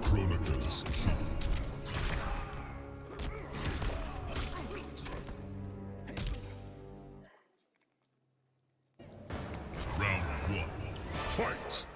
Chronicles. Round. Fight!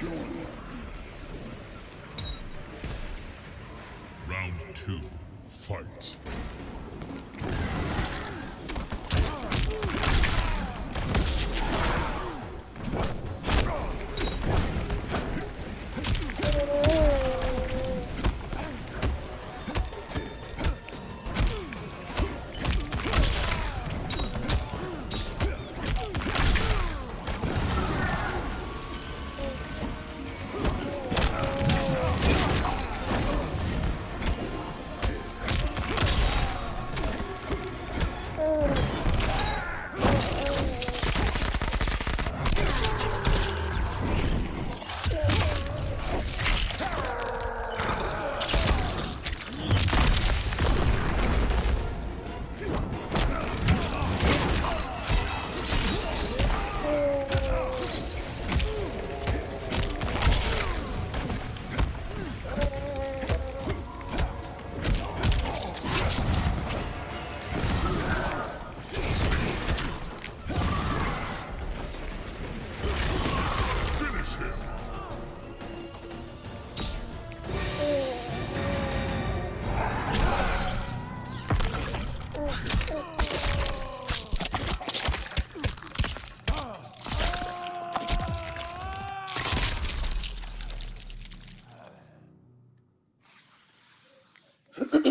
Round two. Fight.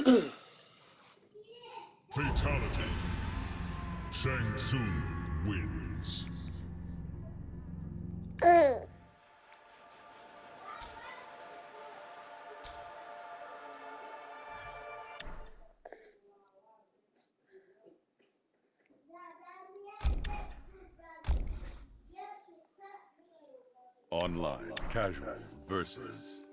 Fatality. Shang Tsung wins. Online, casual versus